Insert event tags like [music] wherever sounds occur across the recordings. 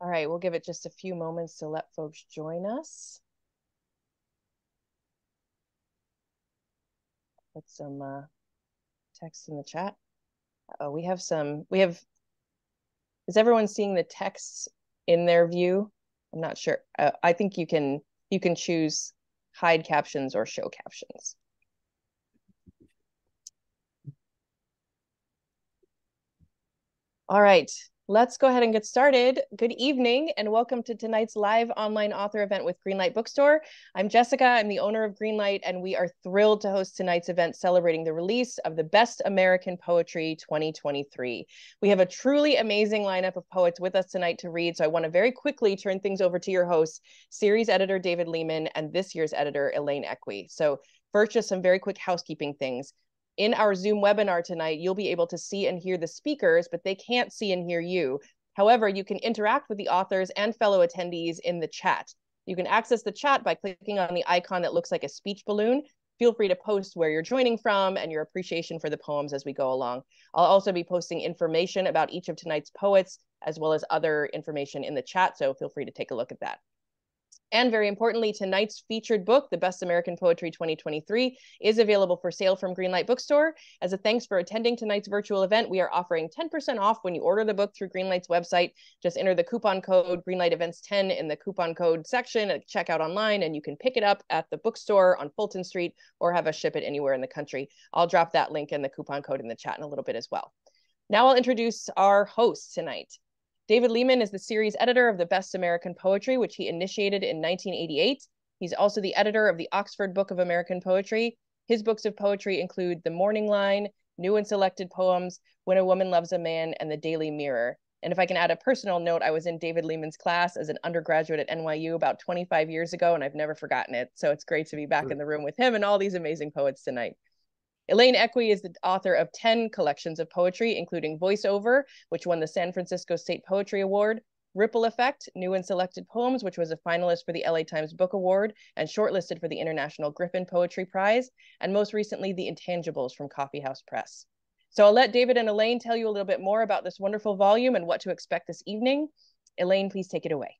All right, we'll give it just a few moments to let folks join us. Put some uh, text in the chat. Oh, we have some, we have, is everyone seeing the text in their view? I'm not sure. Uh, I think you can, you can choose hide captions or show captions. All right, let's go ahead and get started. Good evening and welcome to tonight's live online author event with Greenlight Bookstore. I'm Jessica, I'm the owner of Greenlight, and we are thrilled to host tonight's event celebrating the release of the Best American Poetry 2023. We have a truly amazing lineup of poets with us tonight to read, so I want to very quickly turn things over to your hosts, series editor David Lehman and this year's editor Elaine Equi. So first, just some very quick housekeeping things in our Zoom webinar tonight, you'll be able to see and hear the speakers, but they can't see and hear you. However, you can interact with the authors and fellow attendees in the chat. You can access the chat by clicking on the icon that looks like a speech balloon. Feel free to post where you're joining from and your appreciation for the poems as we go along. I'll also be posting information about each of tonight's poets, as well as other information in the chat, so feel free to take a look at that. And very importantly, tonight's featured book, The Best American Poetry 2023, is available for sale from Greenlight Bookstore. As a thanks for attending tonight's virtual event, we are offering 10% off when you order the book through Greenlight's website. Just enter the coupon code Greenlight Events 10 in the coupon code section at checkout online, and you can pick it up at the bookstore on Fulton Street or have us ship it anywhere in the country. I'll drop that link and the coupon code in the chat in a little bit as well. Now I'll introduce our hosts tonight. David Lehman is the series editor of the Best American Poetry, which he initiated in 1988. He's also the editor of the Oxford Book of American Poetry. His books of poetry include The Morning Line, New and Selected Poems, When a Woman Loves a Man, and The Daily Mirror. And if I can add a personal note, I was in David Lehman's class as an undergraduate at NYU about 25 years ago, and I've never forgotten it. So it's great to be back in the room with him and all these amazing poets tonight. Elaine Equi is the author of 10 collections of poetry, including Voiceover, which won the San Francisco State Poetry Award, Ripple Effect, New and Selected Poems, which was a finalist for the LA Times Book Award and shortlisted for the International Griffin Poetry Prize, and most recently, The Intangibles from Coffeehouse Press. So I'll let David and Elaine tell you a little bit more about this wonderful volume and what to expect this evening. Elaine, please take it away.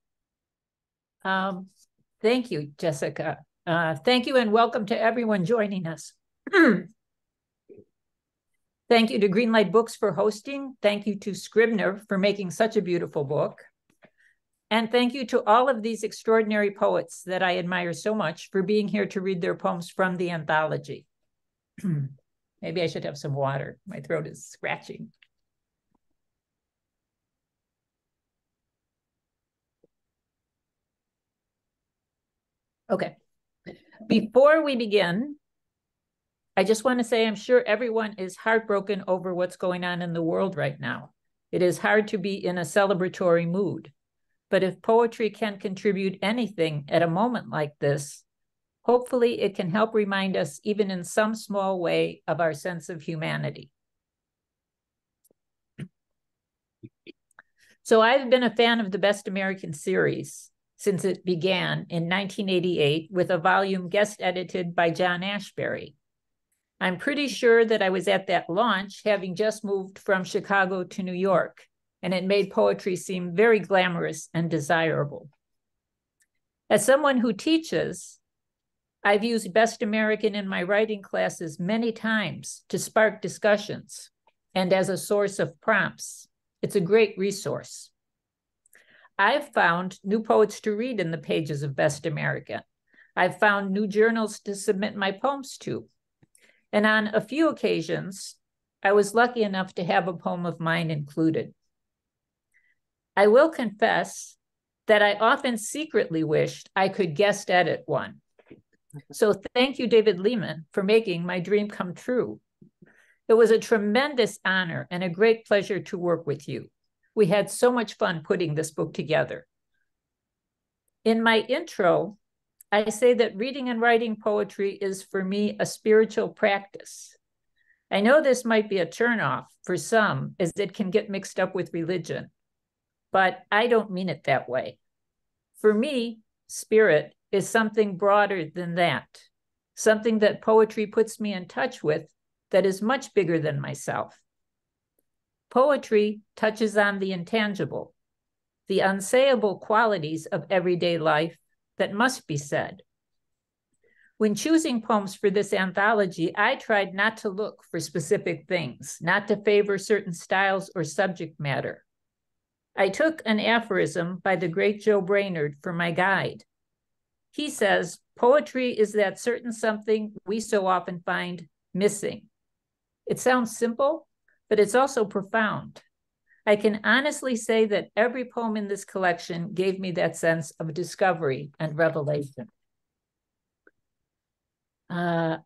Um, thank you, Jessica. Uh, thank you and welcome to everyone joining us. [clears throat] Thank you to Greenlight Books for hosting. Thank you to Scribner for making such a beautiful book. And thank you to all of these extraordinary poets that I admire so much for being here to read their poems from the anthology. [clears throat] Maybe I should have some water. My throat is scratching. Okay. Before we begin, I just want to say I'm sure everyone is heartbroken over what's going on in the world right now. It is hard to be in a celebratory mood. But if poetry can contribute anything at a moment like this, hopefully it can help remind us, even in some small way, of our sense of humanity. So I've been a fan of the Best American series since it began in 1988 with a volume guest edited by John Ashbery. I'm pretty sure that I was at that launch, having just moved from Chicago to New York, and it made poetry seem very glamorous and desirable. As someone who teaches, I've used Best American in my writing classes many times to spark discussions and as a source of prompts. It's a great resource. I've found new poets to read in the pages of Best American. I've found new journals to submit my poems to. And on a few occasions, I was lucky enough to have a poem of mine included. I will confess that I often secretly wished I could guest edit one. So thank you, David Lehman, for making my dream come true. It was a tremendous honor and a great pleasure to work with you. We had so much fun putting this book together. In my intro, I say that reading and writing poetry is for me a spiritual practice. I know this might be a turnoff for some, as it can get mixed up with religion, but I don't mean it that way. For me, spirit is something broader than that, something that poetry puts me in touch with that is much bigger than myself, Poetry touches on the intangible, the unsayable qualities of everyday life that must be said. When choosing poems for this anthology, I tried not to look for specific things, not to favor certain styles or subject matter. I took an aphorism by the great Joe Brainard for my guide. He says, Poetry is that certain something we so often find missing. It sounds simple, but it's also profound. I can honestly say that every poem in this collection gave me that sense of discovery and revelation. Uh,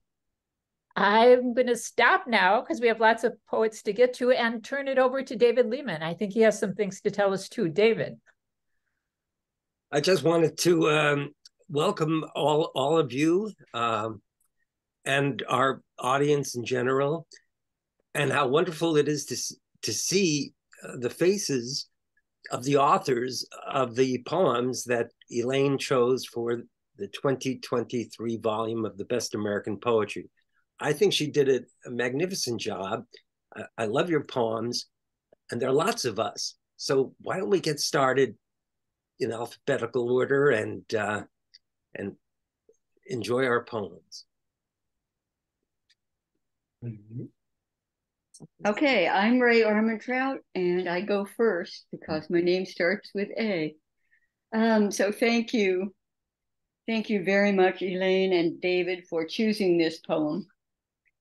I'm going to stop now because we have lots of poets to get to and turn it over to David Lehman. I think he has some things to tell us too. David. I just wanted to um, welcome all, all of you um, and our audience in general, and how wonderful it is to, to see the faces of the authors of the poems that Elaine chose for the 2023 volume of the Best American Poetry. I think she did a, magnificent job. I, I love your poems, and there are lots of us. So why don't we get started in alphabetical order and uh, and enjoy our poems? Mm-hmm. Okay, I'm Rae Armantrout, and I go first because my name starts with A. Um, so thank you. Thank you very much, Elaine and David, for choosing this poem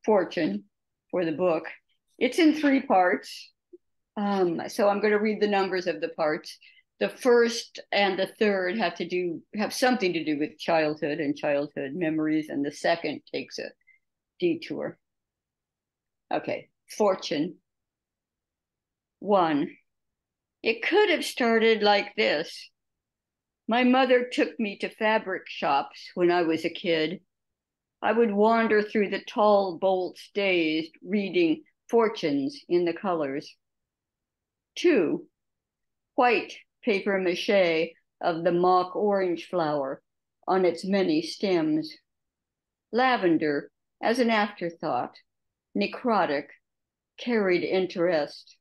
fortune for the book. It's in three parts. Um, so I'm going to read the numbers of the parts. The first and the third have to do have something to do with childhood and childhood memories, and the second takes a detour. Okay, fortune. One. It could have started like this. My mother took me to fabric shops when I was a kid I would wander through the tall bolts dazed, reading fortunes in the colors. Two, white paper mache of the mock orange flower on its many stems. Lavender as an afterthought, necrotic, carried interest.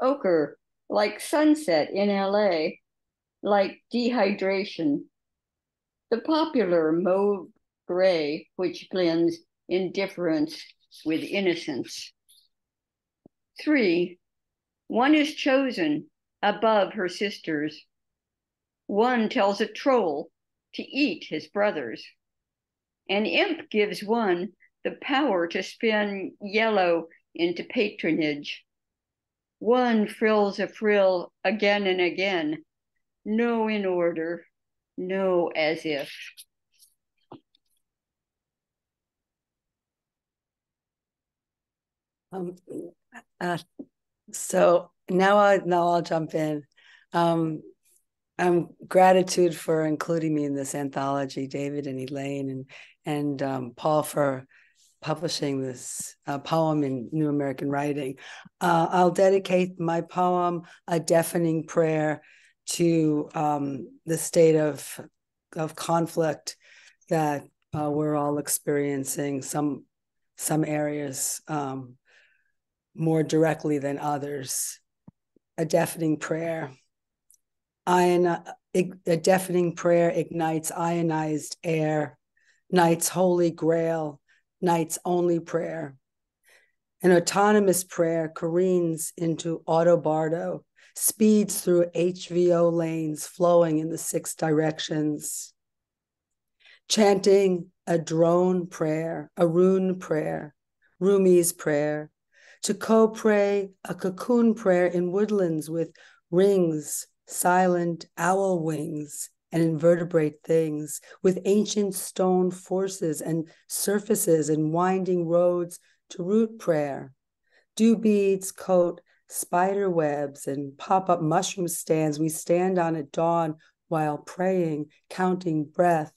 Ochre like sunset in LA, like dehydration. The popular mauve gray, which blends indifference with innocence. Three, one is chosen above her sisters. One tells a troll to eat his brothers. An imp gives one the power to spin yellow into patronage. One frills a frill again and again, no in order, no as if. Um, uh, so now I now I'll jump in. Um, I'm gratitude for including me in this anthology, David and Elaine and and um, Paul for publishing this uh, poem in New American Writing. Uh, I'll dedicate my poem, "A Deafening Prayer," to um, the state of of conflict that uh, we're all experiencing. Some some areas um, more directly than others. A deafening prayer. Ion, a deafening prayer ignites ionized air, night's holy grail, night's only prayer. An autonomous prayer careens into autobardo, speeds through HVO lanes flowing in the six directions. Chanting a drone prayer, a rune prayer, Rumi's prayer, to co-pray a cocoon prayer in woodlands with rings, silent owl wings, and invertebrate things, with ancient stone forces and surfaces and winding roads to root prayer. Dew beads coat spider webs and pop up mushroom stands. We stand on at dawn while praying, counting breath,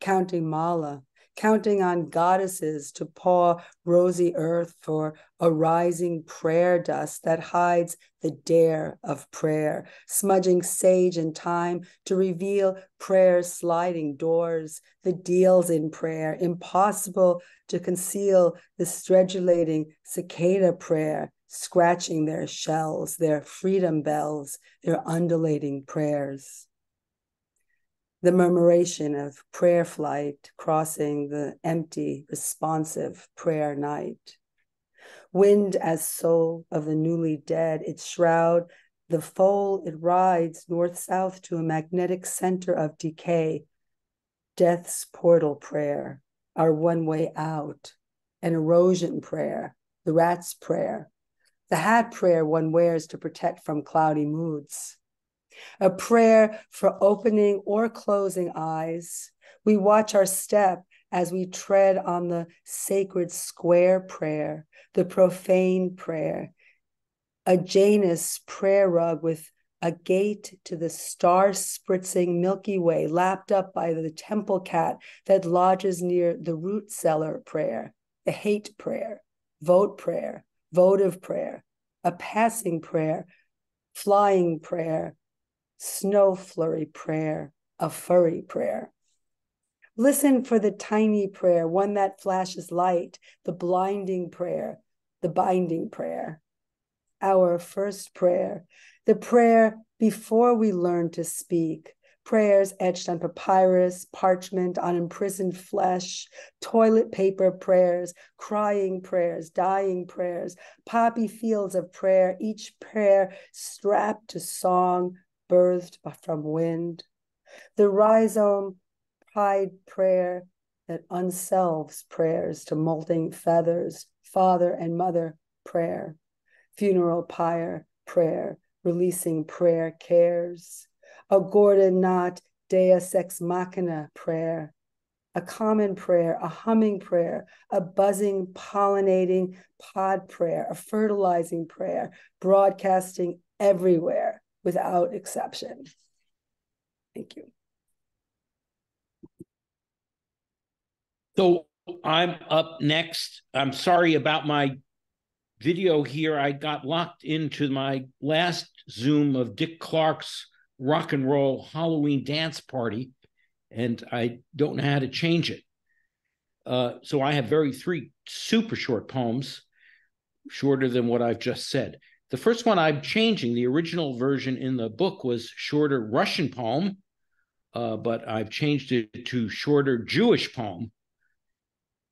counting mala, counting on goddesses to paw rosy earth for a rising prayer dust that hides the dare of prayer, smudging sage and time to reveal prayer's sliding doors, the deals in prayer, impossible to conceal the stridulating cicada prayer, scratching their shells, their freedom bells, their undulating prayers. The murmuration of prayer flight crossing the empty, responsive prayer night. Wind as soul of the newly dead, its shroud, the foal it rides north south to a magnetic center of decay. Death's portal prayer, our one way out, an erosion prayer, the rat's prayer, the hat prayer one wears to protect from cloudy moods, a prayer for opening or closing eyes. We watch our step as we tread on the sacred square prayer, the profane prayer, a Janus prayer rug with a gate to the star spritzing Milky Way, lapped up by the temple cat that lodges near the root cellar prayer, the hate prayer, vote prayer, votive prayer, a passing prayer, flying prayer, snow flurry prayer, a furry prayer. Listen for the tiny prayer, one that flashes light, the blinding prayer, the binding prayer. Our first prayer, the prayer before we learn to speak, prayers etched on papyrus, parchment, on imprisoned flesh, toilet paper prayers, crying prayers, dying prayers, poppy fields of prayer, each prayer strapped to song, birthed from wind. The rhizome pride prayer that unselves prayers to molting feathers, father and mother prayer, funeral pyre prayer, releasing prayer cares. A Gordian knot Deus Ex Machina prayer, a common prayer, a humming prayer, a buzzing, pollinating pod prayer, a fertilizing prayer, broadcasting everywhere without exception. Thank you. So I'm up next. I'm sorry about my video here. I got locked into my last Zoom of Dick Clark's rock and roll Halloween dance party, and I don't know how to change it. Uh, so I have very three super short poems, shorter than what I've just said. The first one I'm changing, the original version in the book was shorter Russian poem, uh, but I've changed it to shorter Jewish poem.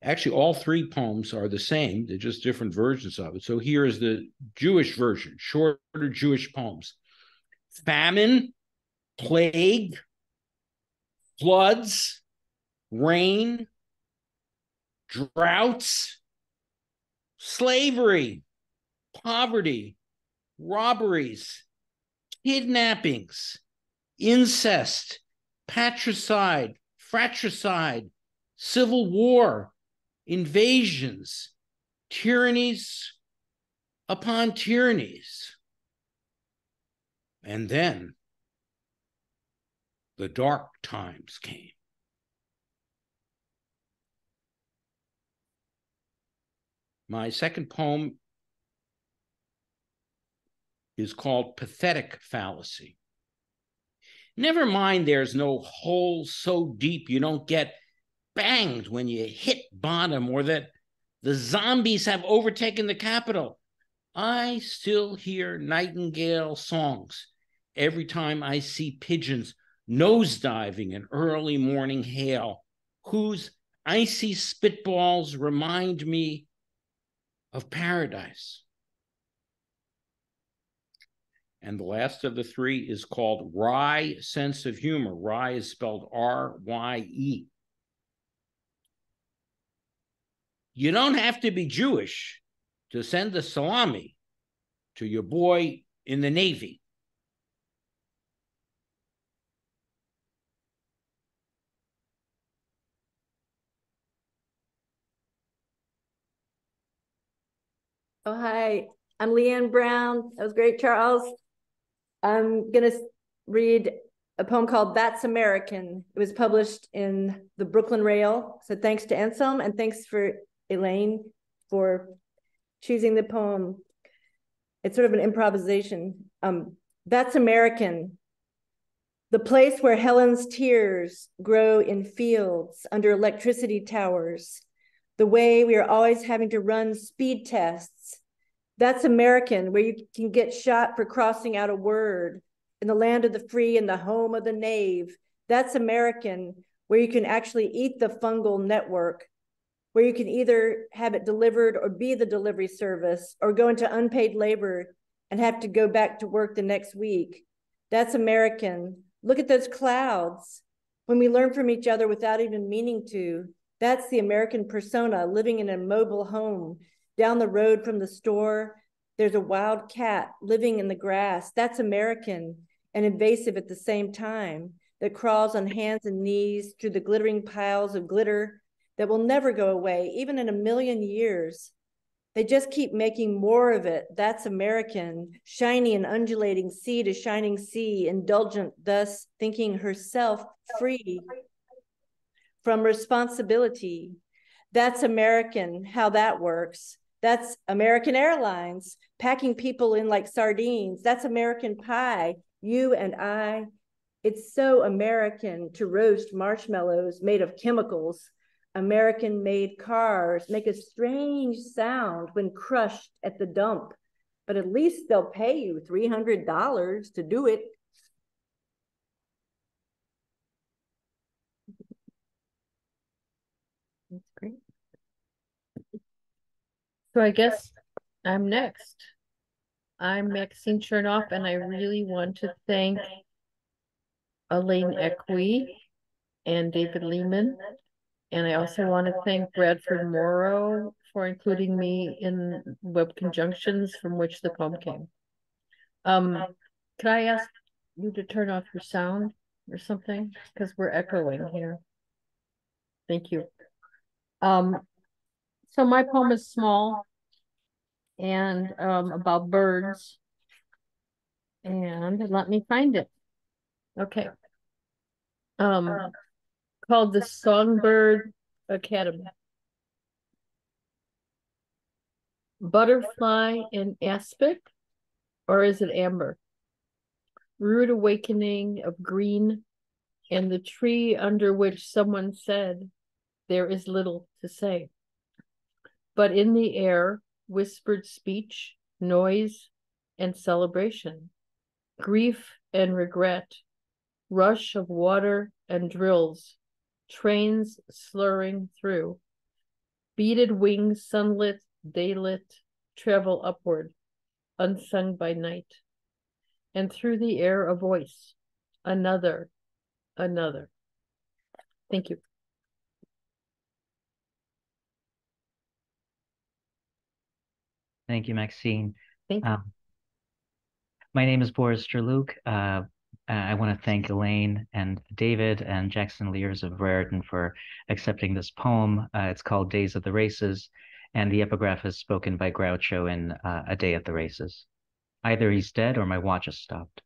Actually, all three poems are the same, they're just different versions of it. So here is the Jewish version, shorter Jewish poems. Famine plague, floods, rain, droughts, slavery, poverty, robberies, kidnappings, incest, patricide, fratricide, civil war, invasions, tyrannies upon tyrannies. And then the dark times came. My second poem is called Pathetic Fallacy. Never mind, there's no hole so deep you don't get banged when you hit bottom or that the zombies have overtaken the capital. I still hear nightingale songs every time I see pigeons nosediving in early morning hail, whose icy spitballs remind me of paradise. And the last of the three is called Rye Sense of Humor. Rye is spelled R Y E. You don't have to be Jewish to send a salami to your boy in the Navy. Oh, hi. I'm Lee Ann Brown. That was great, Charles. I'm going to read a poem called That's American. It was published in the Brooklyn Rail. So thanks to Anselm and thanks for Elaine for choosing the poem. It's sort of an improvisation. Um, That's American. The place where Helen's tears grow in fields under electricity towers. The way we are always having to run speed tests That's American, where you can get shot for crossing out a word in the land of the free and the home of the knave. That's American, where you can actually eat the fungal network, where you can either have it delivered or be the delivery service or go into unpaid labor and have to go back to work the next week. That's American. Look at those clouds. When we learn from each other without even meaning to, that's the American persona living in a mobile home down the road from the store. There's a wild cat living in the grass. That's American and invasive at the same time that crawls on hands and knees through the glittering piles of glitter that will never go away, even in a million years. They just keep making more of it. That's American, shiny and undulating sea to shining sea, indulgent, thus thinking herself free from responsibility. That's American, how that works. That's American Airlines, packing people in like sardines. That's American pie, you and I. It's so American to roast marshmallows made of chemicals. American made cars make a strange sound when crushed at the dump, but at least they'll pay you $300 to do it. That's great. So I guess I'm next. I'm Maxine Chernoff, and I really want to thank Elaine Equi and David Lehman. And I also want to thank Bradford Morrow for including me in Web Conjunctions from which the poem came. Um, could I ask you to turn off your sound or something? Because we're echoing here. Thank you. Um, so my poem is small and um, about birds. And let me find it. Okay. Um, called the Songbird Academy. Butterfly in aspic, or is it amber? Rude awakening of green and the tree under which someone said, There is little to say. But in the air, whispered speech, noise, and celebration, grief and regret, rush of water and drills, trains slurring through, beaded wings, sunlit, daylit, travel upward, unsung by night, and through the air a voice, another, another. Thank you. Thank you, Maxine. Thank you. Um, my name is Boris Dralyuk. Uh, I want to thank Elaine and David and Jackson Lears of Raritan for accepting this poem. Uh, it's called Days of the Races, and the epigraph is spoken by Groucho in uh, A Day at the Races. Either he's dead or my watch has stopped.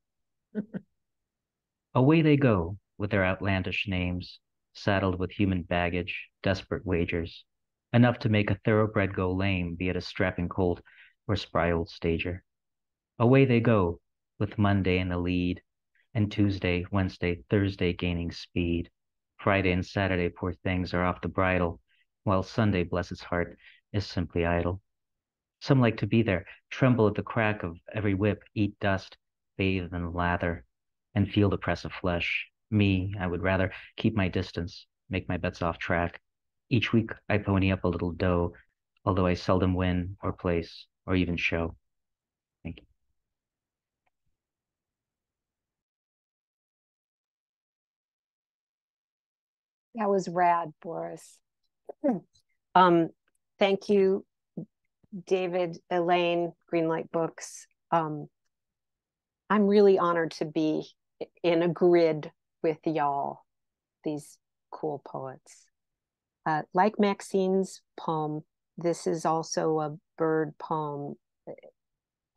[laughs] Away they go with their outlandish names, saddled with human baggage, desperate wagers enough to make a thoroughbred go lame, be it a strapping colt or spry old stager. Away they go, with Monday in the lead, and Tuesday, Wednesday, Thursday gaining speed. Friday and Saturday, poor things, are off the bridle, while Sunday, bless its heart, is simply idle. Some like to be there, tremble at the crack of every whip, eat dust, bathe and lather, and feel the press of flesh. Me, I would rather keep my distance, make my bets off track, each week I pony up a little dough, although I seldom win or place or even show. Thank you. That was rad, Boris. [clears throat] um, thank you, David, Elaine, Greenlight Books. Um, I'm really honored to be in a grid with y'all, these cool poets. Uh, like Maxine's poem, this is also a bird poem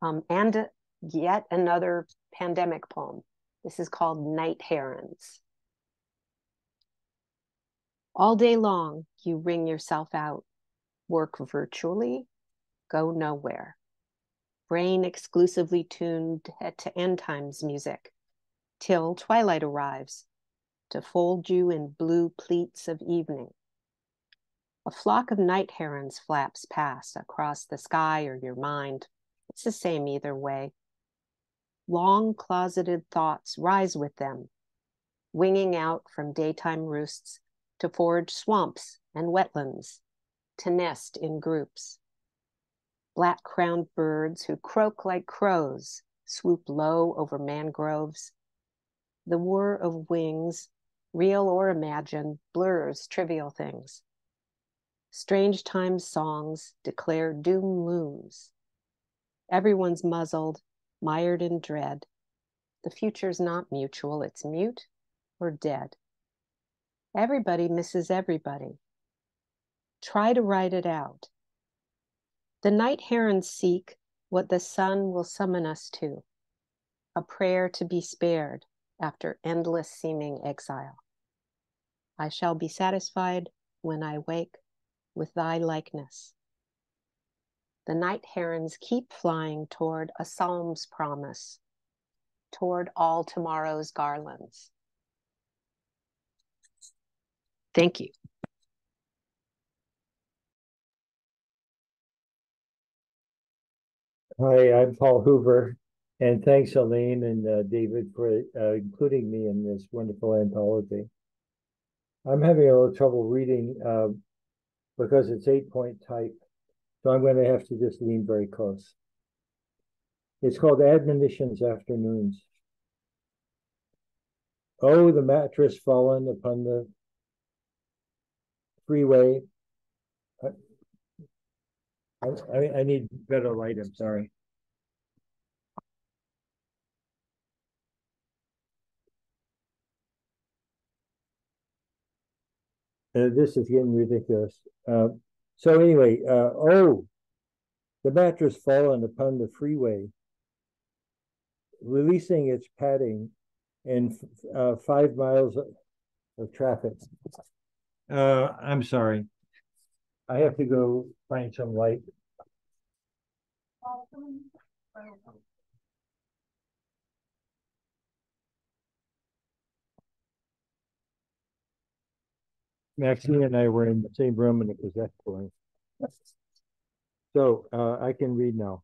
um, and yet another pandemic poem. This is called Night Herons. All day long, you wring yourself out, work virtually, go nowhere. Brain exclusively tuned to end times music, till twilight arrives to fold you in blue pleats of evening. A flock of night herons flaps past across the sky or your mind, It's the same either way. Long closeted thoughts rise with them, winging out from daytime roosts to forage swamps and wetlands, to nest in groups. Black crowned birds who croak like crows swoop low over mangroves. The whir of wings, real or imagined, blurs trivial things. Strange times songs declare doom looms. Everyone's muzzled, mired in dread. The future's not mutual, it's mute or dead. Everybody misses everybody. Try to write it out. The night herons seek what the sun will summon us to a prayer to be spared after endless seeming exile. I shall be satisfied when I wake with thy likeness. The night herons keep flying toward a psalm's promise, toward all tomorrow's garlands. Thank you. Hi, I'm Paul Hoover, and thanks Elaine and uh, David for uh, including me in this wonderful anthology. I'm having a little trouble reading uh, because it's eight point type, so I'm going to have to just lean very close. It's called Admonitions Afternoons. Oh, the mattress fallen upon the freeway. I, I, I need better light, I'm sorry. Uh, this is getting ridiculous. Uh, so anyway, uh, oh, the mattress fallen upon the freeway, releasing its padding in uh, five miles of, of traffic. Uh, I'm sorry. I have to go find some light. Maxine and I were in the same room and it was excellent. So uh, I can read now.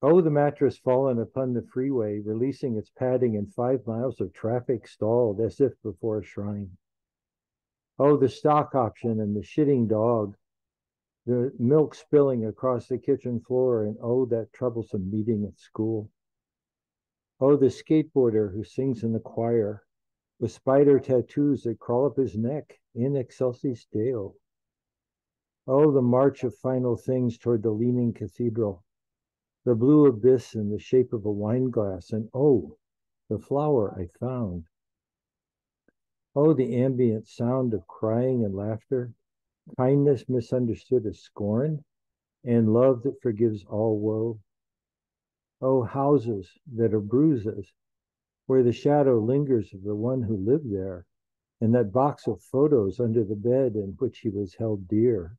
Oh, the mattress fallen upon the freeway, releasing its padding and five miles of traffic stalled as if before a shrine. Oh, the stock option and the shitting dog, the milk spilling across the kitchen floor, and oh, that troublesome meeting at school. Oh, the skateboarder who sings in the choir with spider tattoos that crawl up his neck in excelsis Deo. Oh, the march of final things toward the leaning cathedral, the blue abyss in the shape of a wine glass, and oh, the flower I found. Oh, the ambient sound of crying and laughter, kindness misunderstood as scorn, and love that forgives all woe. Oh, houses that are bruises, where the shadow lingers of the one who lived there, and that box of photos under the bed in which he was held dear.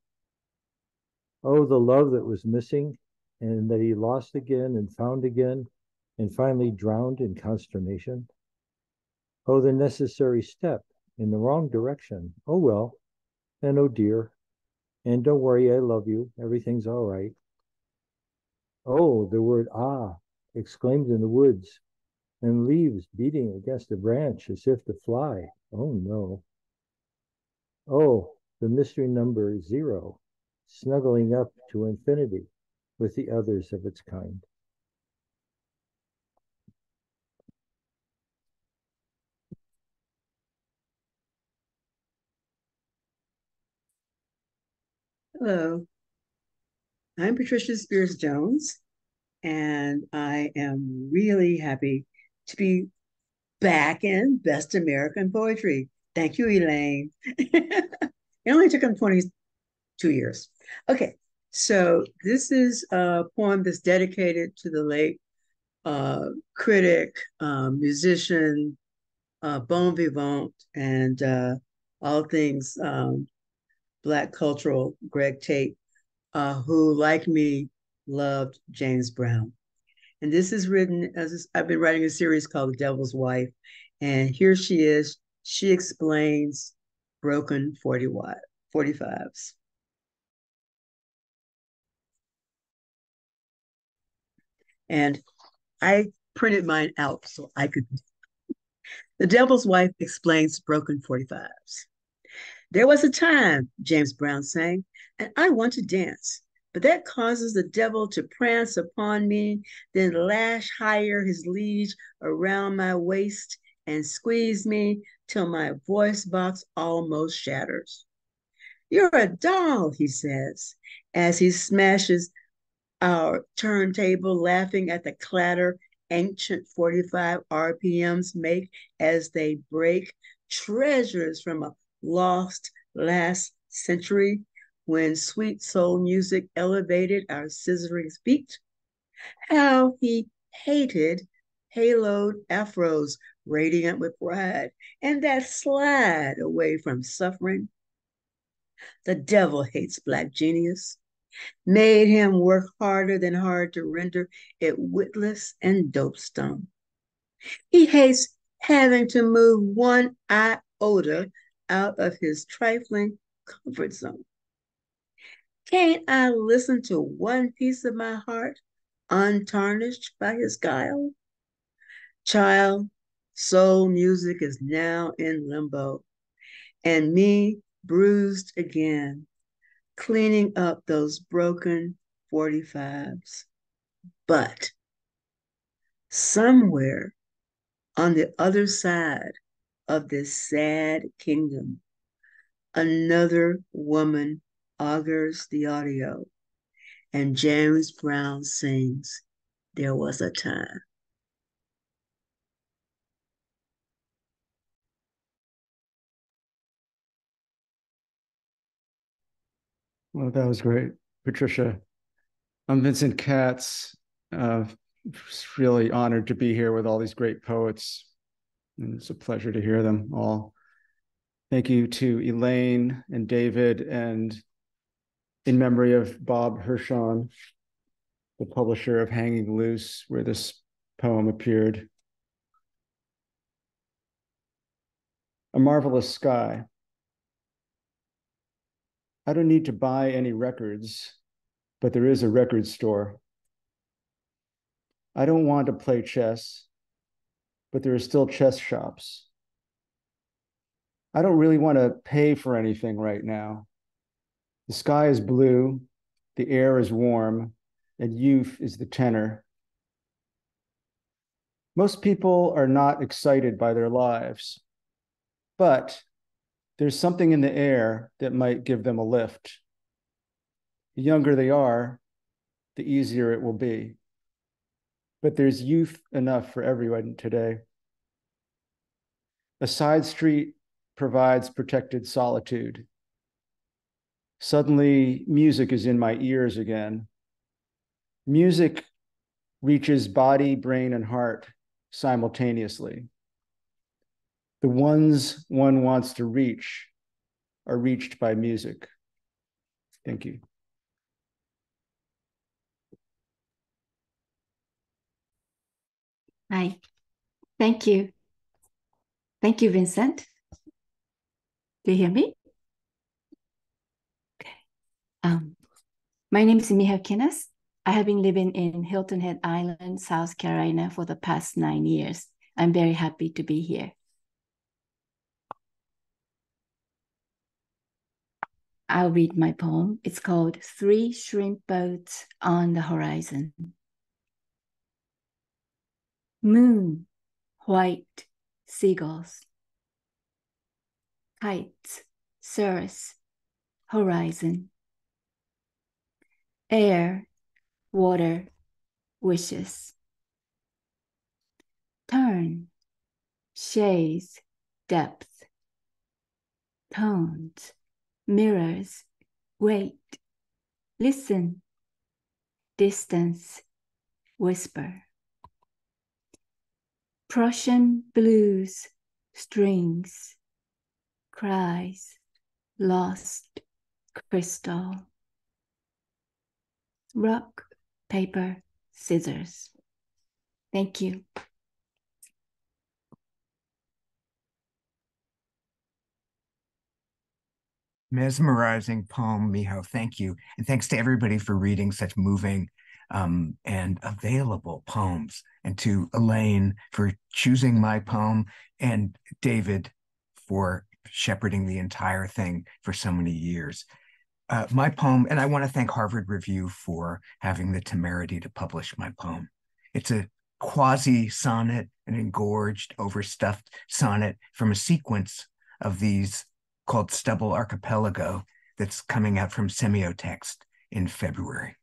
Oh, the love that was missing and that he lost again and found again and finally drowned in consternation. Oh, the necessary step in the wrong direction. Oh, well, and oh, dear. And don't worry, I love you. Everything's all right. Oh, the word ah exclaimed in the woods, and leaves beating against a branch as if to fly. Oh, no. Oh, the mystery number zero snuggling up to infinity with the others of its kind. Hello, I'm Patricia Spears Jones, and I am really happy to be back in Best American Poetry. Thank you, Elaine. [laughs] it only took him 22 years. Okay, so this is a poem that's dedicated to the late uh, critic, uh, musician, uh, bon vivant, and uh, all things um, Black cultural, Greg Tate, uh, who, like me, loved James Brown. And this is written as I've been writing a series called The Devil's Wife. And here she is. She explains broken 40 watt, 45s. And I printed mine out so I could. [laughs] The Devil's Wife explains broken 45s. There was a time, James Brown sang, and I want to dance, but that causes the devil to prance upon me, then lash higher his liege around my waist and squeeze me till my voice box almost shatters. You're a doll, he says, as he smashes our turntable, laughing at the clatter ancient 45 RPMs make as they break treasures from a lost last century when sweet soul music elevated our scissoring speech. How he hated haloed afros radiant with pride and that slide away from suffering. The devil hates black genius, made him work harder than hard to render it witless and dope dopestone. He hates having to move one iota out of his trifling comfort zone. Can't I listen to one piece of my heart untarnished by his guile? Child, soul music is now in limbo, and me bruised again, cleaning up those broken 45s. But somewhere on the other side of this sad kingdom, another woman augurs the audio, and James Brown sings, There Was a Time. Well, that was great, Patricia. I'm Vincent Katz. Uh, really honored to be here with all these great poets. And it's a pleasure to hear them all. Thank you to Elaine and David, and in memory of Bob Hershon, the publisher of Hanging Loose, where this poem appeared. A Marvelous Sky. I don't need to buy any records, but there is a record store. I don't want to play chess, but there are still chess shops. I don't really want to pay for anything right now. The sky is blue, the air is warm, and youth is the tenor. Most people are not excited by their lives, but there's something in the air that might give them a lift. The younger they are, the easier it will be. But there's youth enough for everyone today. A side street provides protected solitude. Suddenly, music is in my ears again. Music reaches body, brain, and heart simultaneously. The ones one wants to reach are reached by music. Thank you. Hi. Thank you. Thank you, Vincent. Do you hear me? Um, my name is Miho Kinnas. I have been living in Hilton Head Island, South Carolina for the past nine years. I'm very happy to be here. I'll read my poem. It's called Three Shrimp Boats on the Horizon. Moon, white seagulls, kites, cirrus, horizon, air, water, wishes. Turn, shades, depth, tones, mirrors, wait, listen, distance, whisper. Prussian blues, strings, cries, lost crystal. Rock, paper, scissors. Thank you. mesmerizing poem, Miho. Thank you. And thanks to everybody for reading such moving um, and available poems, and to Elaine for choosing my poem, and David for shepherding the entire thing for so many years. Uh, my poem, and I want to thank Harvard Review for having the temerity to publish my poem. It's a quasi sonnet, an engorged, overstuffed sonnet from a sequence of these called Stubble Archipelago that's coming out from Semiotext in February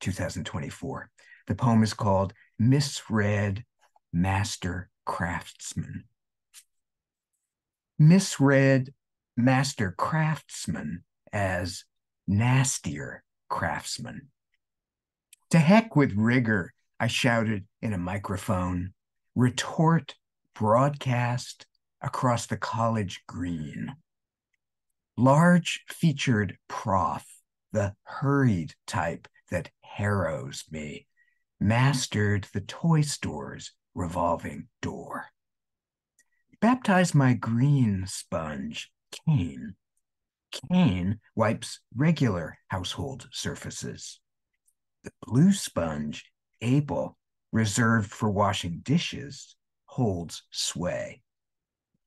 2024. The poem is called Misread Master Craftsman. Misread Master Craftsman as nastier craftsman. To heck with rigor, I shouted in a microphone. Retort broadcast across the college green. Large featured prof, the hurried type that harrows me, mastered the toy store's revolving door. Baptize my green sponge, Cain. Cain wipes regular household surfaces. The blue sponge, Abel, reserved for washing dishes, holds sway.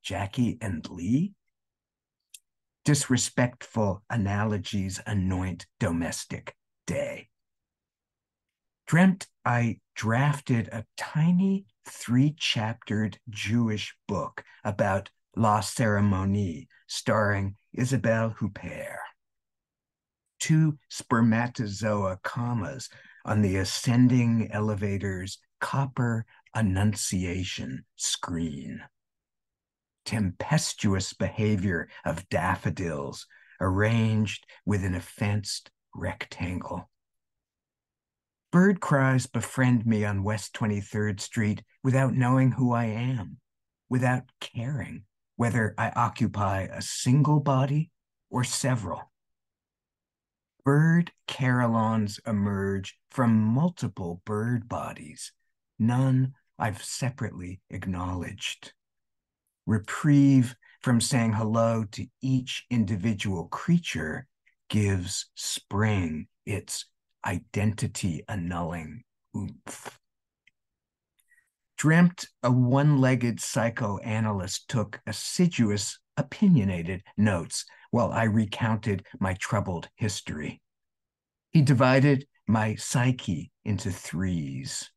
Jackie and Lee? Disrespectful analogies anoint domestic day. Dreamt I drafted a tiny three chaptered Jewish book about La Cérémonie, starring Isabelle Huppert. Two spermatozoa commas on the ascending elevator's copper annunciation screen tempestuous behavior of daffodils arranged within a fenced rectangle. Bird cries befriend me on West 23rd Street without knowing who I am, without caring whether I occupy a single body or several. Bird carillons emerge from multiple bird bodies, none I've separately acknowledged reprieve from saying hello to each individual creature gives spring its identity annulling oomph. Dreamt a one legged psychoanalyst took assiduous, opinionated notes while I recounted my troubled history. He divided my psyche into threes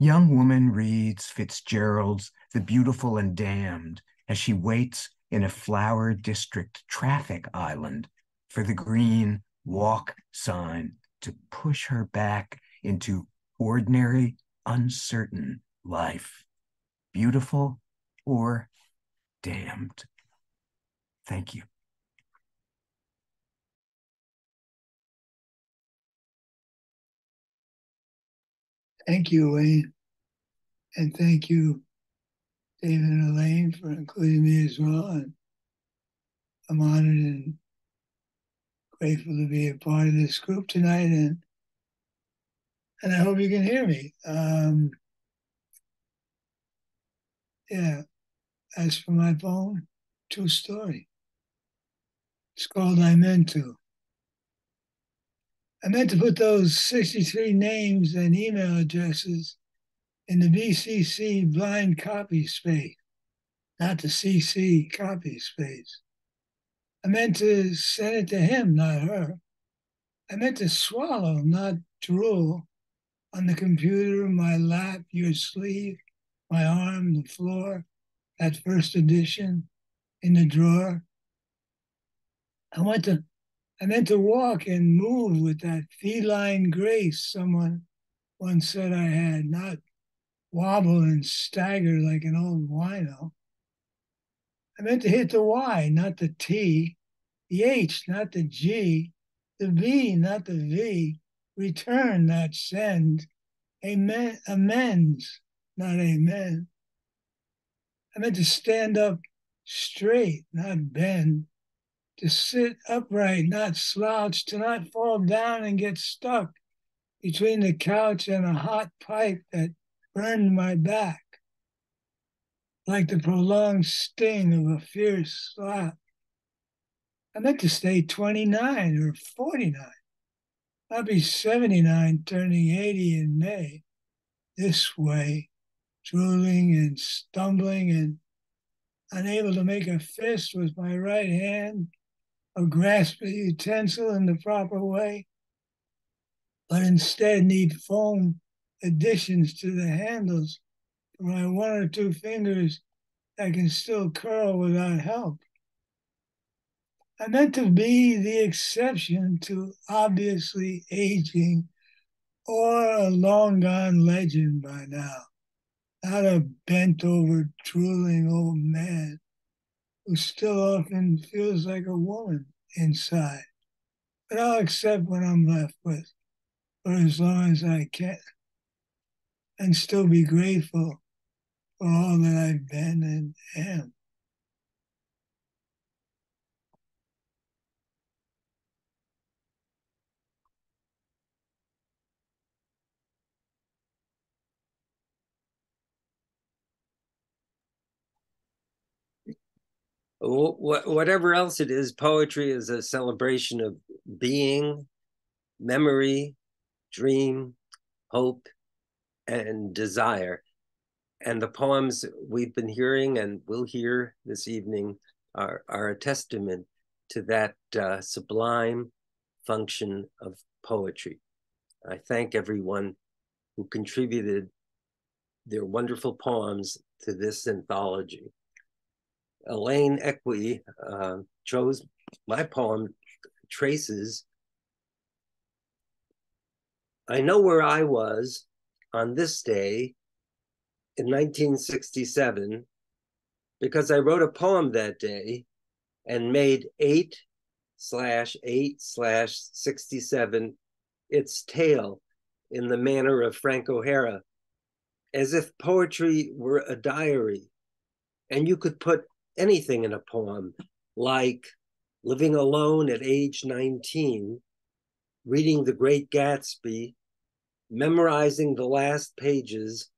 Young woman reads Fitzgerald's The Beautiful and Damned as she waits in a flower district traffic island for the green walk sign to push her back into ordinary, uncertain life. Beautiful or damned. Thank you. Thank you, Wayne. And thank you, David and Elaine, for including me as well. And I'm honored and grateful to be a part of this group tonight. And and I hope you can hear me. Um, yeah. As for my poem, true story. It's called I Meant To. I meant to put those 63 names and email addresses in the BCC blind copy space, not the CC copy space. I meant to send it to him, not her. I meant to swallow, not drool, on the computer, my lap, your sleeve, my arm, the floor, that first edition in the drawer. I want to I meant to walk and move with that feline grace someone once said I had, not wobble and stagger like an old wino. I meant to hit the Y, not the T, the H, not the G, the V, not the V, return, not send, amen, amends, not amen. I meant to stand up straight, not bend, to sit upright, not slouch, to not fall down and get stuck between the couch and a hot pipe that burned my back, like the prolonged sting of a fierce slap. I meant to stay 29 or 49. I'll be 79, turning 80 in May. This way, drooling and stumbling and unable to make a fist with my right hand or grasp a utensil in the proper way, but instead need foam additions to the handles for my one or two fingers that can still curl without help. I meant to be the exception to obviously aging or a long gone legend by now, not a bent over, drooling old man who still often feels like a woman inside. But I'll accept what I'm left with for as long as I can and still be grateful for all that I've been and am. Whatever else it is, poetry is a celebration of being, memory, dream, hope, and desire. And the poems we've been hearing and will hear this evening are, are a testament to that uh, sublime function of poetry. I thank everyone who contributed their wonderful poems to this anthology. Elaine Equi uh, chose my poem, Traces. I know where I was on this day in 1967 because I wrote a poem that day and made eight slash eight slash 67 its tale in the manner of Frank O'Hara, as if poetry were a diary and you could put anything in a poem, like living alone at age 19, reading The Great Gatsby, memorizing the last pages.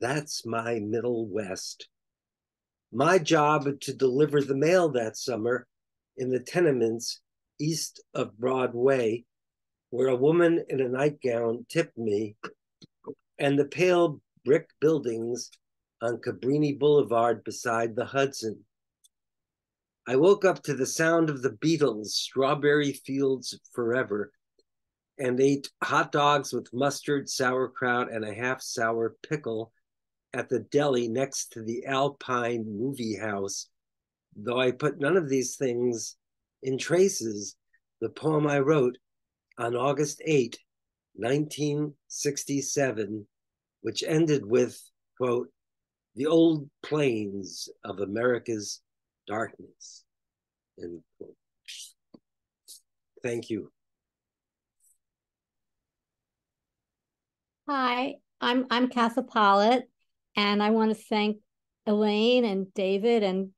That's my Middle West. My job to deliver the mail that summer in the tenements east of Broadway, where a woman in a nightgown tipped me, and the pale brick buildings on Cabrini Boulevard beside the Hudson. I woke up to the sound of the Beatles' Strawberry Fields Forever and ate hot dogs with mustard, sauerkraut, and a half sour pickle at the deli next to the Alpine Movie House. Though I put none of these things in traces, the poem I wrote on August 8, 1967, which ended with, quote, the old plains of America's darkness. And thank you. Hi, I'm I'm Katha Pollitt, and I want to thank Elaine and David and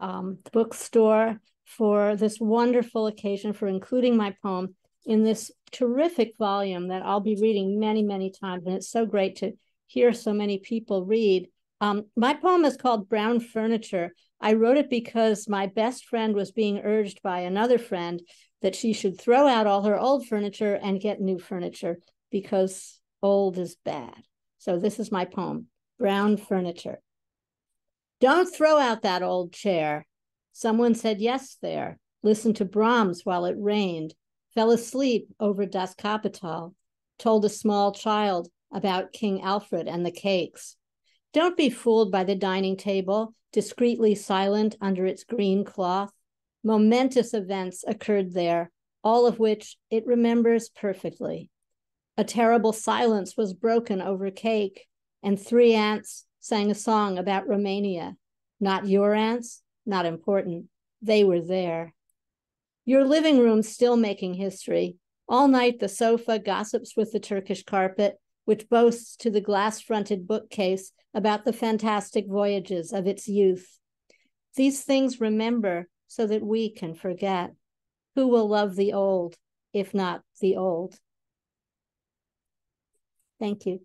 um, the bookstore for this wonderful occasion for including my poem in this terrific volume that I'll be reading many, many times. And it's so great to hear so many people read. Um, my poem is called Brown Furniture. I wrote it because my best friend was being urged by another friend that she should throw out all her old furniture and get new furniture because old is bad. So this is my poem, Brown Furniture. Don't throw out that old chair. Someone said yes there, listened to Brahms while it rained, fell asleep over Das Kapital, told a small child about King Alfred and the cakes. Don't be fooled by the dining table discreetly silent under its green cloth. Momentous events occurred there, all of which it remembers perfectly. A terrible silence was broken over cake, and three aunts sang a song about Romania. Not your aunts, not important. They were there. Your living room still making history. All night the sofa gossips with the Turkish carpet, which boasts to the glass fronted bookcase about the fantastic voyages of its youth. These things remember so that we can forget. Who will love the old, if not the old? Thank you.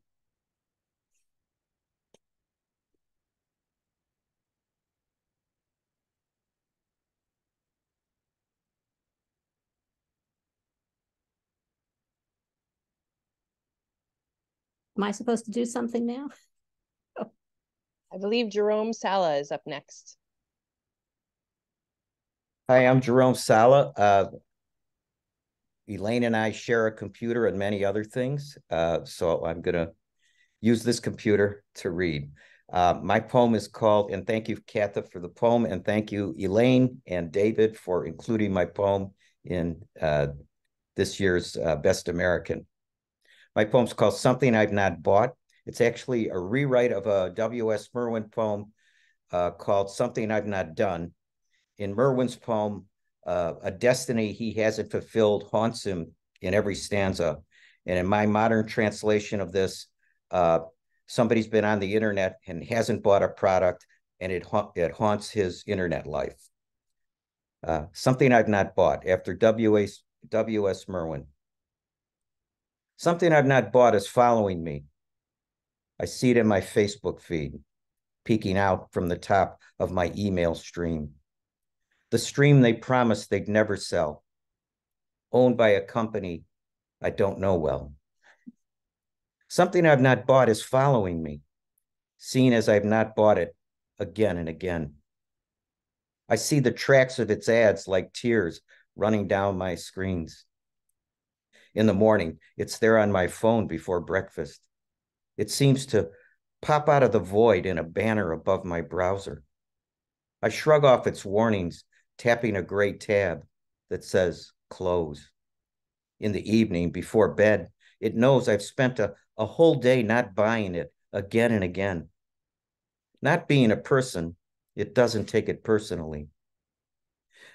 Am I supposed to do something now? [laughs] I believe Jerome Sala is up next. Hi, I'm Jerome Sala. Uh, Elaine and I share a computer and many other things. Uh, so I'm going to use this computer to read. Uh, my poem is called, and thank you, Katha, for the poem, and thank you, Elaine and David, for including my poem in uh, this year's uh, Best American. My poem's called Something I've Not Bought. It's actually a rewrite of a W.S. Merwin poem uh, called Something I've Not Done. In Merwin's poem, uh, a destiny he hasn't fulfilled haunts him in every stanza. And in my modern translation of this, uh, somebody's been on the internet and hasn't bought a product and it, ha it haunts his internet life. Uh, something I've not bought after W.S. W.S. Merwin. Something I've not bought is following me. I see it in my Facebook feed, peeking out from the top of my email stream. The stream they promised they'd never sell, owned by a company I don't know well. Something I've not bought is following me, seen as I've not bought it again and again. I see the tracks of its ads like tears running down my screens. In the morning, it's there on my phone before breakfast. It seems to pop out of the void in a banner above my browser. I shrug off its warnings, tapping a gray tab that says close. In the evening, before bed, it knows I've spent a, a whole day not buying it again and again. Not being a person, it doesn't take it personally.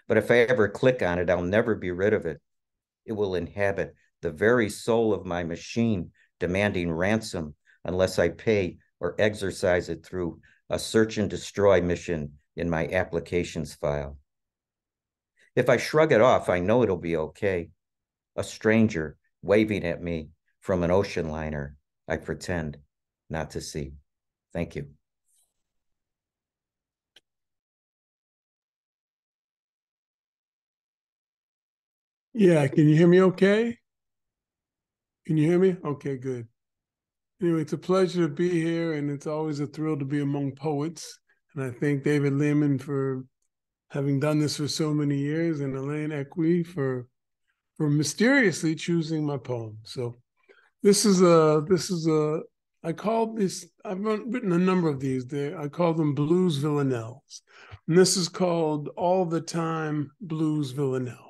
But if I ever click on it, I'll never be rid of it. It will inhabit the very soul of my machine, demanding ransom unless I pay or exercise it through a search and destroy mission in my applications file. If I shrug it off, I know it'll be okay. A stranger waving at me from an ocean liner, I pretend not to see. Thank you. Yeah, can you hear me okay? Can you hear me? Okay, good. Anyway, it's a pleasure to be here, and it's always a thrill to be among poets. And I thank David Lehman for having done this for so many years, and Elaine Equi for for mysteriously choosing my poem. So this is a this is a I called this I've written a number of these. There I call them blues villanelles, and this is called all the time blues villanelle.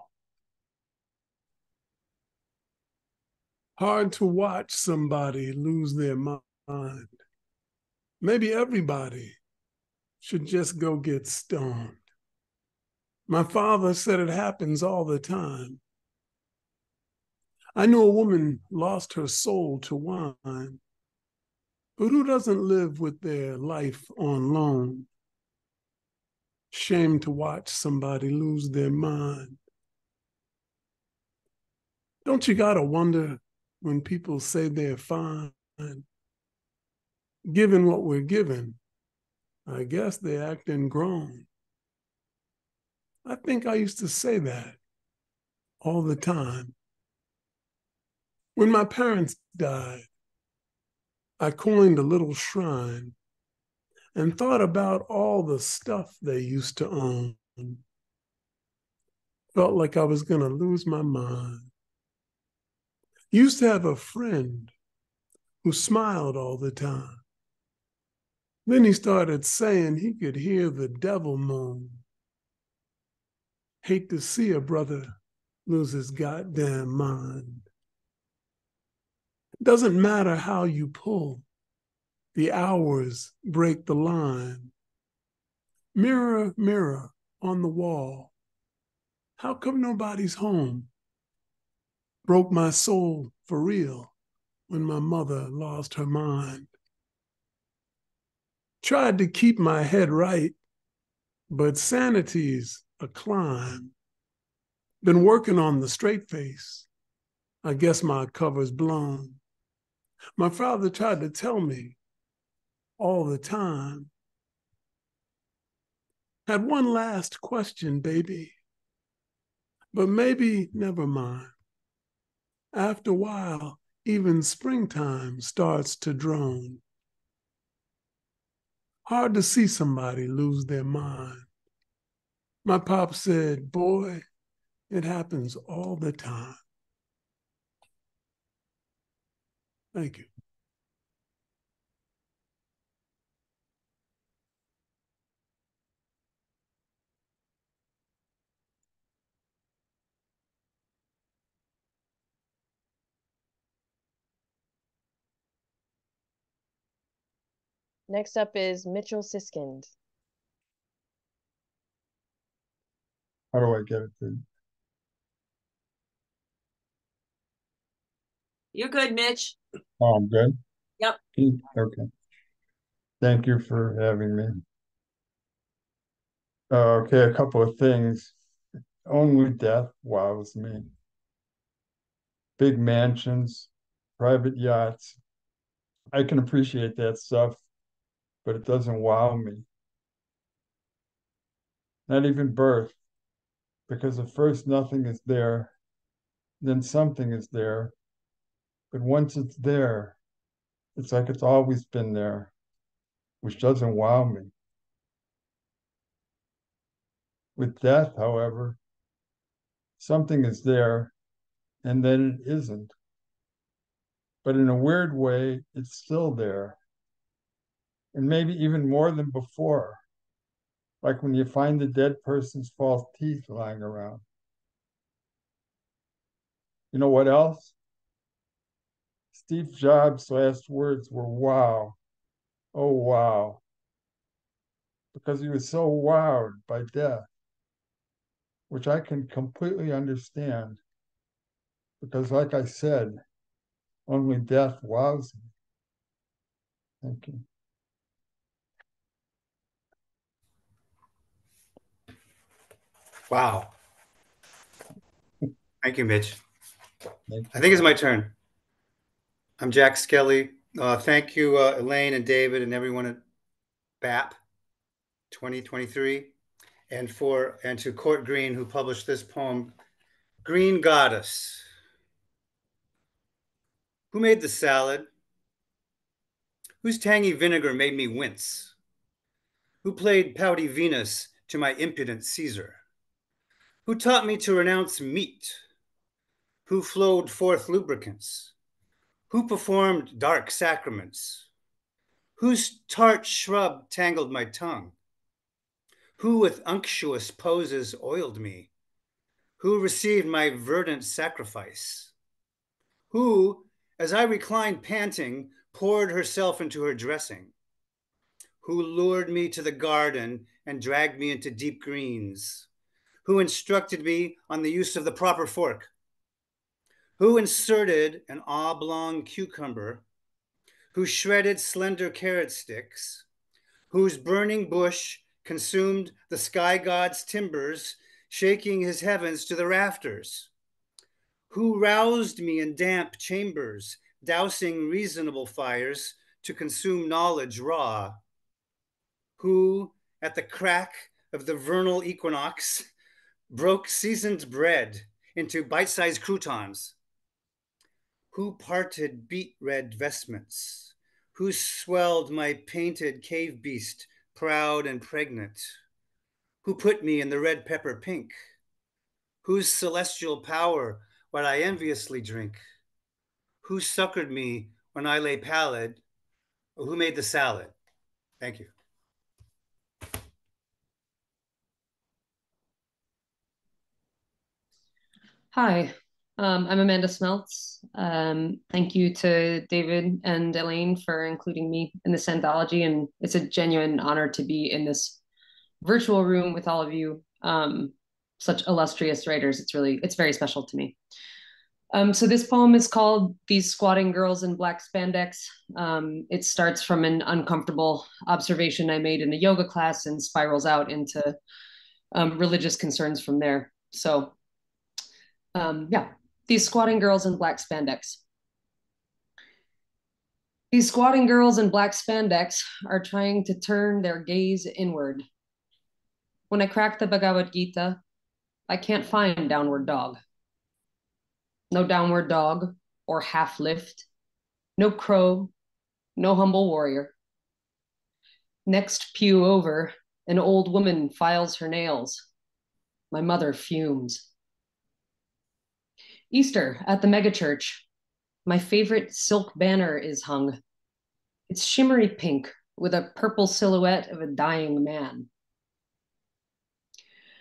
Hard to watch somebody lose their mind. Maybe everybody should just go get stoned. My father said it happens all the time. I knew a woman lost her soul to wine, but who doesn't live with their life on loan? Shame to watch somebody lose their mind. Don't you gotta wonder when people say they're fine, given what we're given, I guess they're acting grown. I think I used to say that all the time. When my parents died, I coined a little shrine and thought about all the stuff they used to own. Felt like I was going to lose my mind used to have a friend who smiled all the time. Then he started saying he could hear the devil moan. Hate to see a brother lose his goddamn mind. It doesn't matter how you pull, the hours break the line. Mirror, mirror on the wall, how come nobody's home? Broke my soul for real when my mother lost her mind. Tried to keep my head right, but sanity's a climb. Been working on the straight face. I guess my cover's blown. My father tried to tell me all the time. Had one last question, baby, but maybe never mind. After a while, even springtime starts to drone. Hard to see somebody lose their mind. My pop said, Boy, it happens all the time. Thank you. Next up is Mitchell Sisskind. How do I get it to? You're good, Mitch. Oh, I'm good. Yep. Okay. Thank you for having me. Uh, okay, a couple of things. Only death wows me. Big mansions, private yachts. I can appreciate that stuff, but it doesn't wow me. Not even birth, because at first nothing is there, then something is there. But once it's there, it's like it's always been there, which doesn't wow me. With death, however, something is there and then it isn't. But in a weird way, it's still there. And maybe even more than before, like when you find the dead person's false teeth lying around. You know what else? Steve Jobs' last words were wow. Oh, wow. Because he was so wowed by death, which I can completely understand. Because, like I said, only death wows me. Thank you. Wow. Thank you, Mitch. I think it's my turn. I'm Jack Skelley. Uh, thank you, uh, Elaine and David and everyone at BAP 2023, and for and to Court Green who published this poem, Green Goddess. Who made the salad? Whose tangy vinegar made me wince? Who played pouty Venus to my impudent Caesar? Who taught me to renounce meat? Who flowed forth lubricants? Who performed dark sacraments? Whose tart shrub tangled my tongue? Who with unctuous poses oiled me? Who received my verdant sacrifice? Who, as I reclined panting, poured herself into her dressing? Who lured me to the garden and dragged me into deep greens? Who instructed me on the use of the proper fork? Who inserted an oblong cucumber? Who shredded slender carrot sticks? Whose burning bush consumed the sky god's timbers, shaking his heavens to the rafters? Who roused me in damp chambers, dousing reasonable fires to consume knowledge raw? Who, at the crack of the vernal equinox, broke seasoned bread into bite sized croutons? Who parted beet red vestments? Who swelled my painted cave beast, proud and pregnant? Who put me in the red pepper pink? Whose celestial power what I enviously drink? Who succored me when I lay pallid? Or who made the salad? Thank you. Hi, um, I'm Amanda Smeltz. Um, thank you to David and Elaine for including me in this anthology, and it's a genuine honor to be in this virtual room with all of you, um, such illustrious writers. It's really, it's very special to me. Um, so this poem is called "These Squatting Girls in Black Spandex." Um, it starts from an uncomfortable observation I made in a yoga class and spirals out into um, religious concerns from there. So um, yeah, these squatting girls in black spandex. These squatting girls in black spandex are trying to turn their gaze inward. When I crack the Bhagavad Gita, I can't find downward dog. No downward dog, or half lift, no crow, no humble warrior. Next pew over, an old woman files her nails. My mother fumes. Easter at the megachurch. My favorite silk banner is hung. It's shimmery pink with a purple silhouette of a dying man.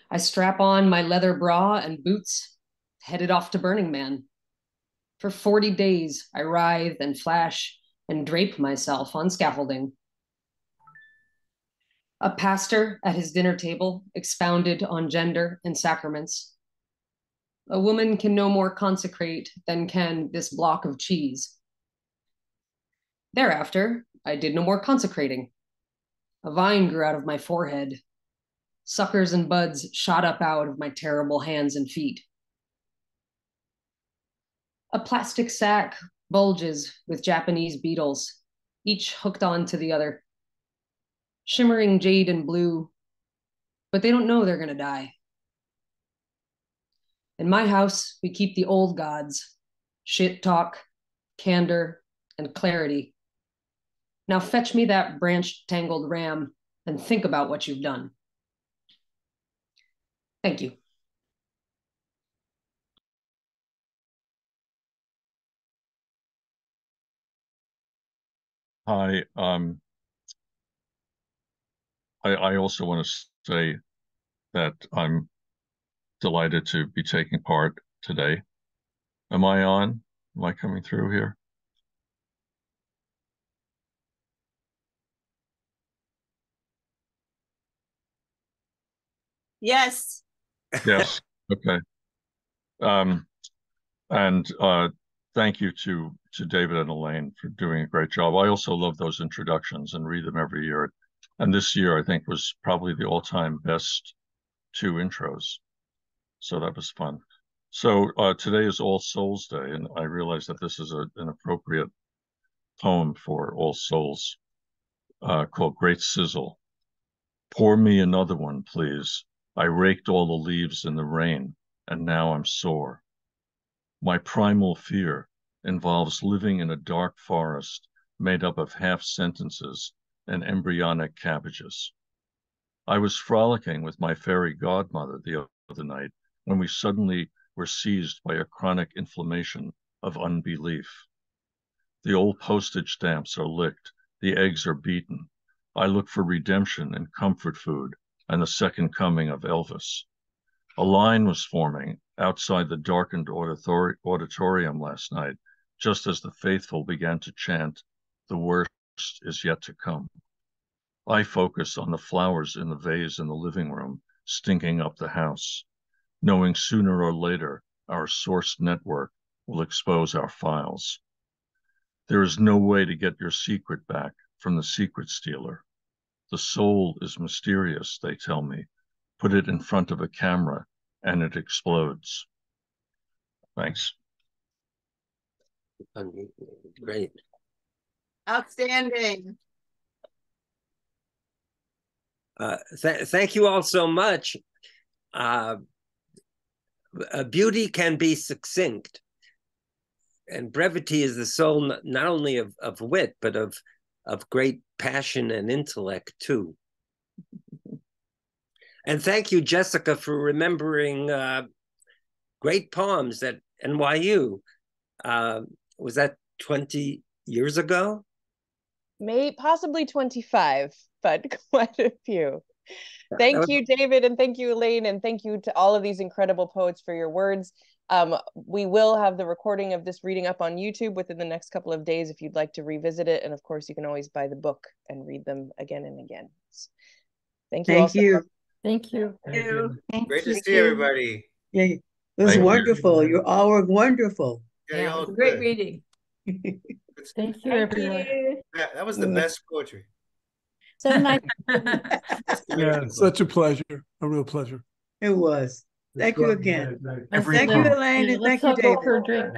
I strap on my leather bra and boots, headed off to Burning Man. For 40 days, I writhe and flash and drape myself on scaffolding. A pastor at his dinner table expounded on gender and sacraments. A woman can no more consecrate than can this block of cheese. Thereafter, I did no more consecrating. A vine grew out of my forehead. Suckers and buds shot up out of my terrible hands and feet. A plastic sack bulges with Japanese beetles, each hooked on to the other. Shimmering jade and blue, but they don't know they're going to die. In my house, we keep the old gods shit talk, candor, and clarity. Now fetch me that branched, tangled ram and think about what you've done. Thank you. Hi. Um, I, I also want to say that I'm delighted to be taking part today. Am I on? Am I coming through here? Yes. Yes. Okay. Um, and uh, thank you to to David and Elaine for doing a great job. I also love those introductions and read them every year. And this year, I think, was probably the all-time best two intros. So that was fun. So uh, today is All Souls Day, and I realize that this is a, an appropriate poem for All Souls uh, called Great Sizzle. Pour me another one, please. I raked all the leaves in the rain, and now I'm sore. My primal fear involves living in a dark forest made up of half sentences and embryonic cabbages. I was frolicking with my fairy godmother the other night when we suddenly were seized by a chronic inflammation of unbelief. The old postage stamps are licked, the eggs are beaten. I look for redemption and comfort food and the second coming of Elvis. A line was forming outside the darkened auditorium last night, just as the faithful began to chant, The worst is yet to come. I focus on the flowers in the vase in the living room, stinking up the house, knowing sooner or later our source network will expose our files. There is no way to get your secret back from the secret stealer. The soul is mysterious, they tell me. Put it in front of a camera and it explodes. Thanks. Great. Outstanding. Uh, th thank you all so much. Uh, beauty can be succinct, and brevity is the soul not only of, of wit, but of of great passion and intellect too. [laughs] and thank you, Jessica, for remembering uh, great poems at NYU. Uh, was that 20 years ago? May possibly 25, but [laughs] quite a few. Thank you, David, and thank you, Elaine, and thank you to all of these incredible poets for your words. Um, we will have the recording of this reading up on YouTube within the next couple of days if you'd like to revisit it. And of course, you can always buy the book and read them again and again. Thank you. Thank you. Thank you. Thank you. Great to see everybody. Yeah, it was Thank wonderful. You. all were wonderful. Yeah, y'all great good. reading. [laughs] Thank you, Thank everyone. you. That, that was the Uh, best poetry. So nice. [laughs] Yeah, such a pleasure, a real pleasure. It was. Thank you again. Every Thank you. Elaine, and thank you, all for a David.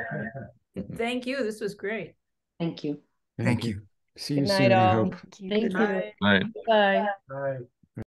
drink. [laughs] Thank you. This was great. Thank you. Thank you. See you night, soon, I all. hope. Thank you. Right. Bye. Right.